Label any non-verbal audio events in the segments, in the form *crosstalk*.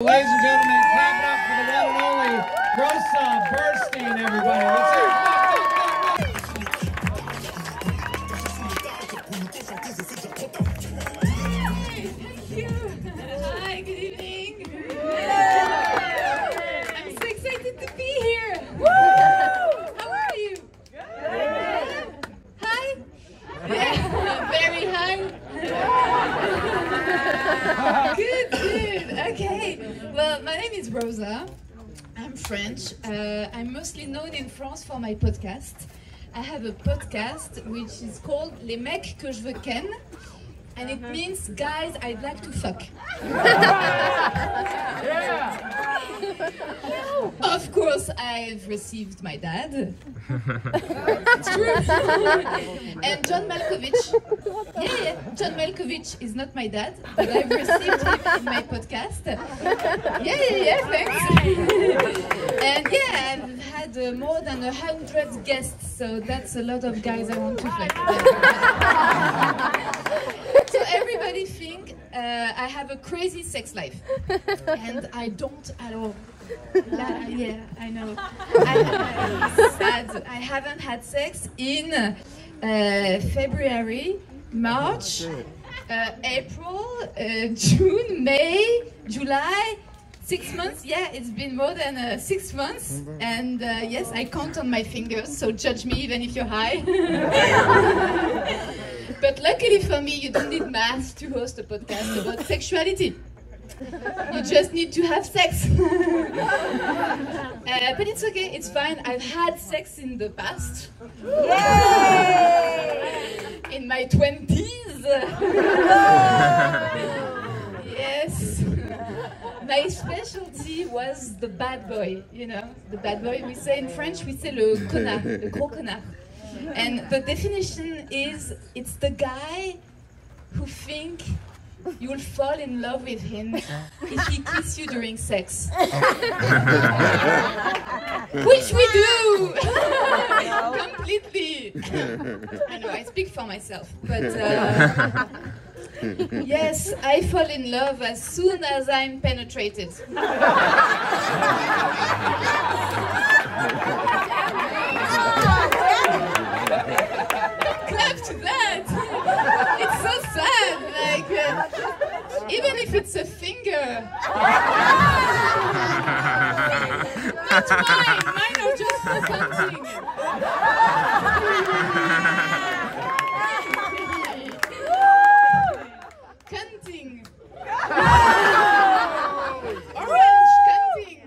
Ladies and gentlemen, clap it up for the one and only Rosa Bursztein, everybody. Let's hear Hi, is Rosa. I'm French. Uh, I'm mostly known in France for my podcast. I have a podcast which is called Les mecs que je veux ken. And it means guys I'd like to fuck. Of course, I've received my dad. *laughs* it's true. and John Malkovich. Yeah, yeah. John Malkovich is not my dad, but I've received him in my podcast. Yeah, yeah, yeah. Thanks. and yeah, I've had uh, more than a hundred guests, so that's a lot of guys I want to fuck. *laughs* so everybody think uh, I have a crazy sex life, and I don't at all. La- yeah, I know. I, sad. I haven't had sex in uh, February, March, uh, April, uh, *laughs* June, May, July. Six months, yeah, it's been more than uh, six months. And uh, yes, I count on my fingers, so judge me even if you're high. *laughs* But luckily for me, you don't need math to host a podcast about sexuality. You just need to have sex. *laughs* Uh, but it's okay, it's fine. I've had sex in the past. In my 20s. *laughs* yes. My specialty was the bad boy, you know. The bad boy, we say in French, we say le connard, le gros connard. And the definition is it's the guy who think you'll fall in love with him if he kisses you during sex. Which we do! *laughs* Completely. *laughs* I know, I speak for myself, but uh, *laughs* yes, I fall in love as soon as I'm penetrated. Clap to that! It's so sad, like, uh, even if it's a finger. *laughs* Not mine, mine are just for something. Cunting. Orange cunting.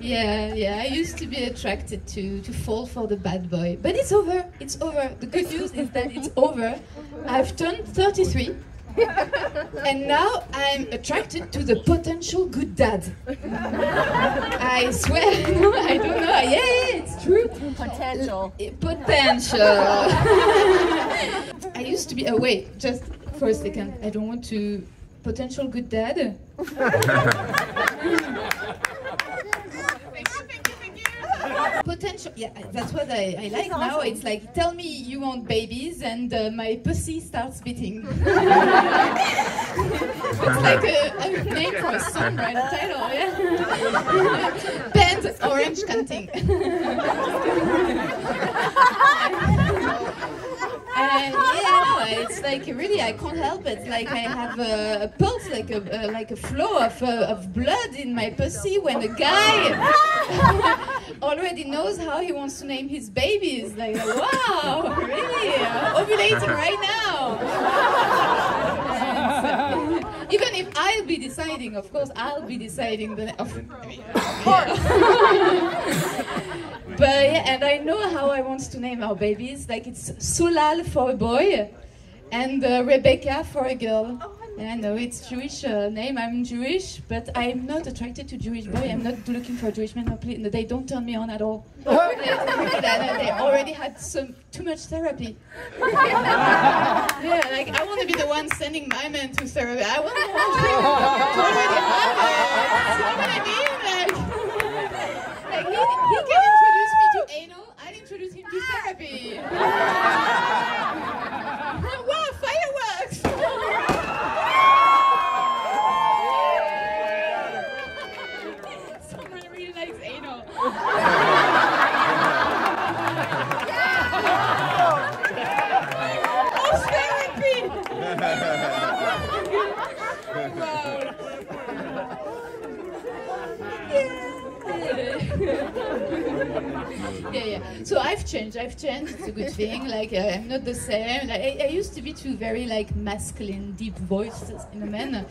Yeah, yeah. I used to be attracted to to fall for the bad boy, but it's over. It's over. The good news is that it's over. I've turned 33. And now I'm attracted to the potential good dad. I swear, *laughs* no, I don't know. Yeah, yeah, it's true. Potential. Potential. I used to be. Oh wait, just for a second. I don't want to. Potential good dad. *laughs* Potential, yeah, that's what I, I like now. It's like, tell me you want babies, and uh, my pussy starts beating. *laughs* it's like a, a name for a song, right? A title, yeah. *laughs* Band Orange Cunting. *laughs* And yeah, no, it's like really I can't help it. Like I have a, a pulse, like a, a like a flow of uh, of blood in my pussy when a guy already knows how he wants to name his babies. Like wow, really ovulating right now. Even if I'll be deciding, of course, I'll be deciding the. Of, course. But yeah, and I know how I want to name our babies. Like it's Sulal for a boy, and uh, Rebecca for a girl. Yeah, I know it's Jewish uh, name. I'm Jewish, but I'm not attracted to Jewish boy. I'm not looking for a Jewish man. No, please, they don't turn me on at all. they, they- they already had some too much therapy. yeah, like I want to be the one sending my man to therapy. I want to to already have it. You know what I mean? Like, like he, he girl. Oh, stay with yeah. *laughs* So I've changed. I've changed. It's a good thing. Like uh, I'm not the same. Like, I, I used to be too very like masculine, deep voices in a man,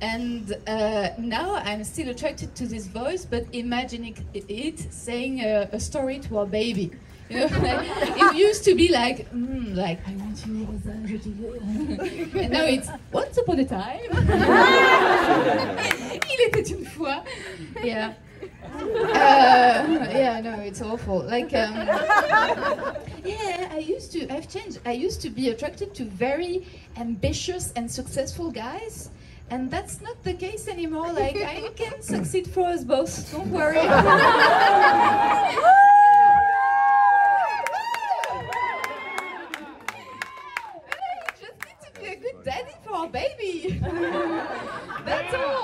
and uh, now I'm still attracted to this voice, but imagining it saying a, a story to our baby. You know, *laughs* like, it used to be like, mm, like I want you, *laughs* and now it's once upon a time. Il était une fois. Yeah. Uh, yeah, no, it's awful. Like, um, *laughs* yeah, I used to. I've changed. I used to be attracted to very ambitious and successful guys. And that's not the case anymore. Like, I can *laughs* succeed for us both. Don't worry. *laughs* just need to be a good daddy for our baby. That's all.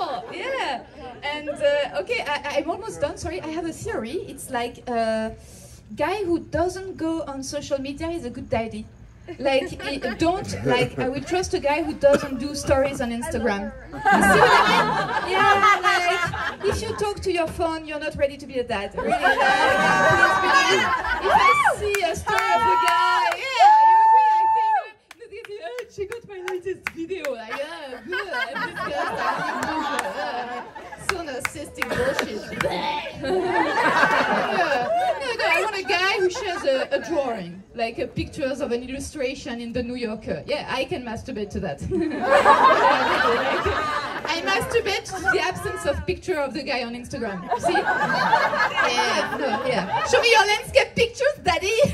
Uh, okay, I, I'm almost done. Sorry, I have a theory. It's like a guy who doesn't go on social media is a good daddy. Like, don't like. I will trust a guy who doesn't do stories on Instagram. You see what I mean? Yeah, like if you talk to your phone, you're not ready to be a dad. Really, like, uh. If I see a story of a guy, yeah, you agree? I think. uh, uh, Check out my latest video. Like, yeah, good. I'm disgusted. Uh, bullshit. *laughs* yeah. No, no, I want a guy who shares a, a drawing, like a pictures of an illustration in the New Yorker. Yeah, I can masturbate to that. *laughs* I masturbate to the absence of picture of the guy on Instagram. See? Yeah, no, yeah. Show me your landscape pictures, daddy. *laughs*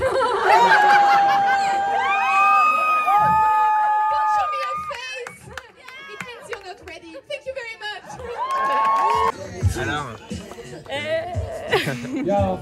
Yo,